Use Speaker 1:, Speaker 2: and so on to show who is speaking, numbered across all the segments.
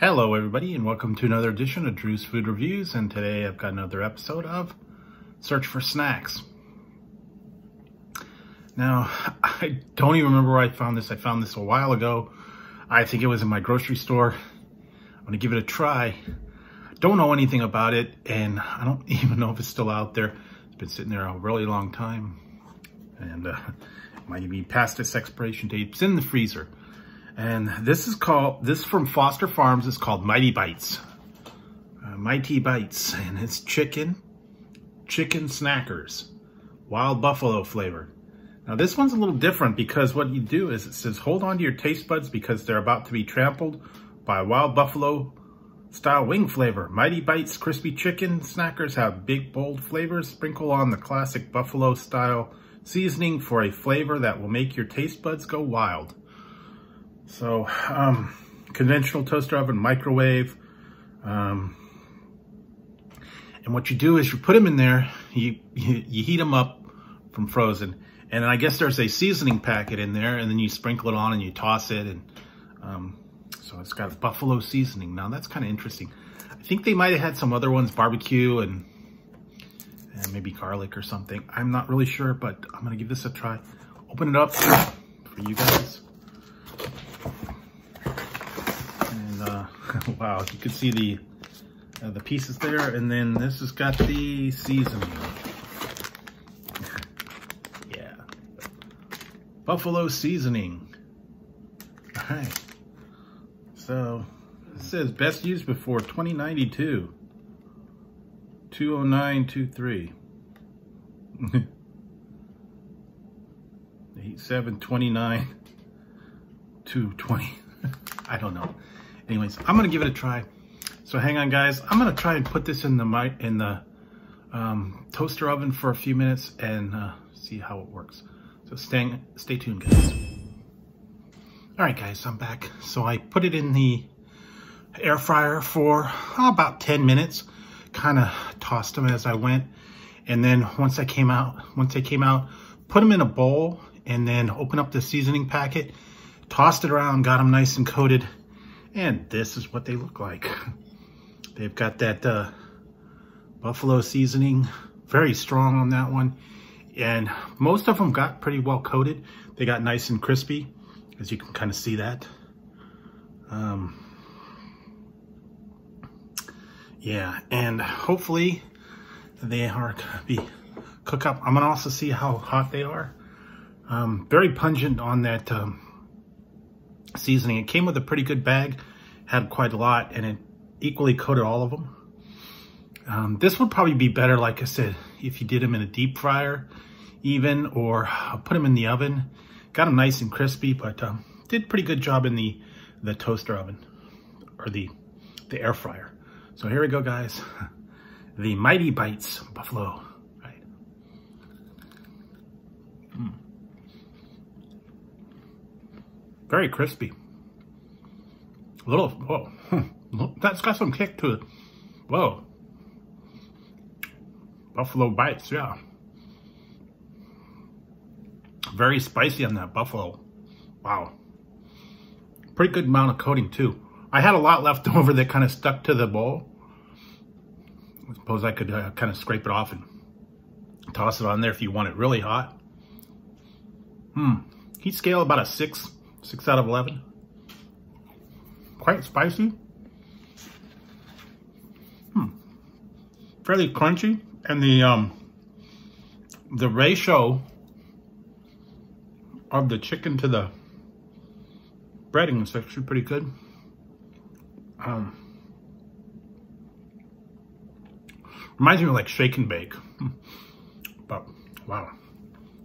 Speaker 1: Hello everybody and welcome to another edition of Drew's Food Reviews and today I've got another episode of Search for Snacks. Now, I don't even remember where I found this. I found this a while ago. I think it was in my grocery store. I'm gonna give it a try. Don't know anything about it and I don't even know if it's still out there. It's been sitting there a really long time and uh, might be past its expiration date. It's in the freezer. And this is called, this from Foster Farms is called Mighty Bites. Uh, Mighty Bites, and it's chicken, chicken snackers, wild buffalo flavor. Now this one's a little different because what you do is it says hold on to your taste buds because they're about to be trampled by wild buffalo style wing flavor. Mighty Bites crispy chicken snackers have big bold flavors. Sprinkle on the classic buffalo style seasoning for a flavor that will make your taste buds go wild. So, um, conventional toaster oven, microwave. Um, and what you do is you put them in there, you, you, heat them up from frozen. And I guess there's a seasoning packet in there and then you sprinkle it on and you toss it. And um, so it's got buffalo seasoning. Now that's kind of interesting. I think they might have had some other ones, barbecue and, and maybe garlic or something. I'm not really sure, but I'm gonna give this a try. Open it up for you guys. Wow, you can see the uh, the pieces there, and then this has got the seasoning. yeah, buffalo seasoning. All right, so it says best used before 2092. 20923. 8729 220. I don't know. Anyways, I'm gonna give it a try. So hang on guys, I'm gonna try and put this in the in the um, toaster oven for a few minutes and uh, see how it works. So stay, stay tuned guys. All right guys, I'm back. So I put it in the air fryer for oh, about 10 minutes, kind of tossed them as I went. And then once I came out, once they came out, put them in a bowl and then open up the seasoning packet, tossed it around, got them nice and coated and this is what they look like. They've got that uh, buffalo seasoning, very strong on that one. And most of them got pretty well coated. They got nice and crispy, as you can kind of see that. Um, yeah, and hopefully they are gonna be cook up. I'm gonna also see how hot they are. Um, very pungent on that um, seasoning. It came with a pretty good bag, had quite a lot, and it equally coated all of them. Um, this would probably be better, like I said, if you did them in a deep fryer even, or put them in the oven. Got them nice and crispy, but um, did pretty good job in the, the toaster oven, or the, the air fryer. So here we go, guys. The Mighty Bites Buffalo. Right. Mm. Very crispy. Little, whoa, that's got some kick to it. Whoa. Buffalo bites, yeah. Very spicy on that buffalo. Wow. Pretty good amount of coating too. I had a lot left over that kind of stuck to the bowl. I suppose I could uh, kind of scrape it off and toss it on there if you want it really hot. Hmm. Heat scale about a six 6 out of 11. Quite spicy. Hmm. Fairly crunchy. And the, um, the ratio of the chicken to the breading is actually pretty good. Um, reminds me of like shake and bake. But, wow.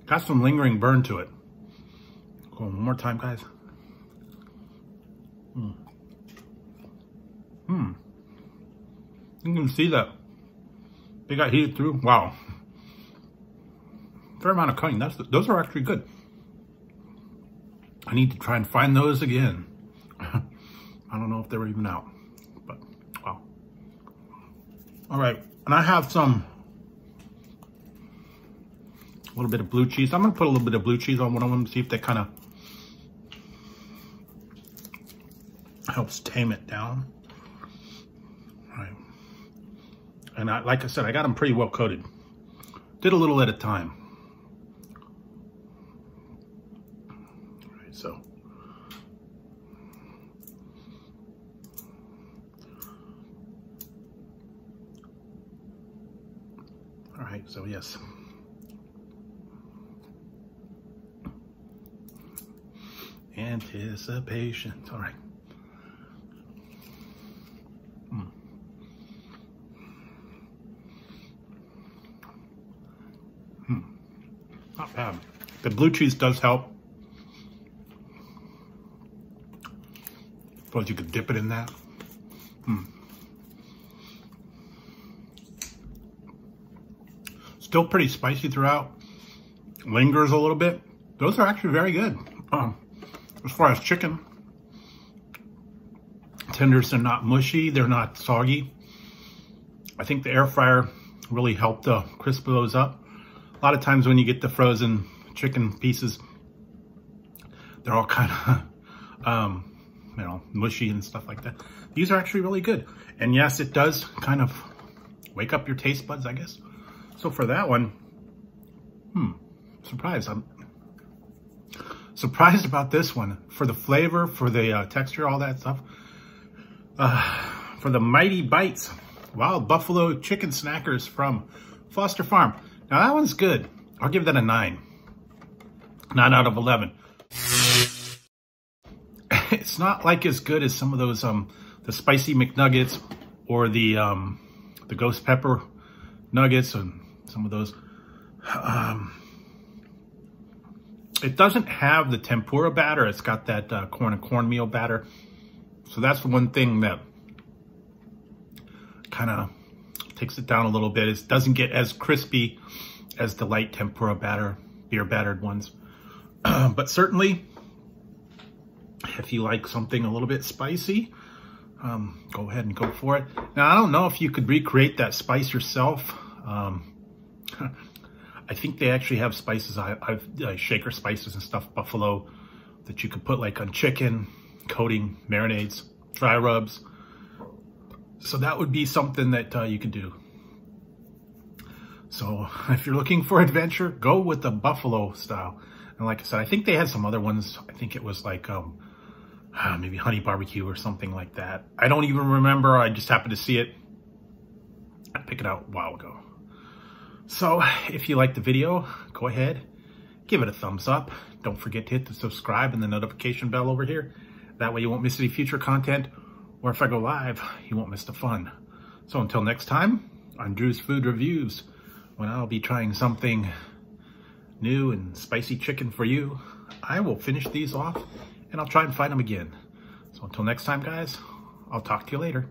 Speaker 1: Got some lingering burn to it. Go one more time, guys. Hmm. Hmm. You can see that they got heated through. Wow. Fair amount of cutting. That's the, those are actually good. I need to try and find those again. I don't know if they were even out, but wow. All right, and I have some a little bit of blue cheese. I'm gonna put a little bit of blue cheese on one of them, to see if that kind of helps tame it down. And I, like I said, I got them pretty well coated. Did a little at a time. Right, so. All right, so yes. Anticipation. All right. Not bad. The blue cheese does help. Suppose you could dip it in that. Hmm. Still pretty spicy throughout. Lingers a little bit. Those are actually very good. Um, as far as chicken, tenders are not mushy, they're not soggy. I think the air fryer really helped uh, crisp those up. A lot of times when you get the frozen chicken pieces, they're all kind of, um, you know, mushy and stuff like that. These are actually really good. And yes, it does kind of wake up your taste buds, I guess. So for that one, hmm, surprised. I'm surprised about this one for the flavor, for the uh, texture, all that stuff. Uh, for the Mighty Bites Wild Buffalo Chicken Snackers from Foster Farm. Now that one's good. I'll give that a 9. 9 out of 11. It's not like as good as some of those, um, the Spicy McNuggets or the, um, the Ghost Pepper Nuggets and some of those. Um, it doesn't have the tempura batter. It's got that uh, corn and cornmeal batter. So that's the one thing that kind of takes it down a little bit. It doesn't get as crispy as the light tempura batter, beer battered ones. but certainly, if you like something a little bit spicy, um, go ahead and go for it. Now, I don't know if you could recreate that spice yourself. Um, I think they actually have spices. I, have uh, shaker spices and stuff, buffalo, that you could put like on chicken, coating, marinades, dry rubs. So that would be something that uh, you could do. So if you're looking for adventure, go with the buffalo style. And like I said, I think they had some other ones. I think it was like um, maybe honey barbecue or something like that. I don't even remember. I just happened to see it. I picked it out a while ago. So if you liked the video, go ahead, give it a thumbs up. Don't forget to hit the subscribe and the notification bell over here. That way you won't miss any future content, or if I go live, you won't miss the fun. So until next time, on Drew's Food Reviews, when I'll be trying something new and spicy chicken for you, I will finish these off and I'll try and find them again. So until next time, guys, I'll talk to you later.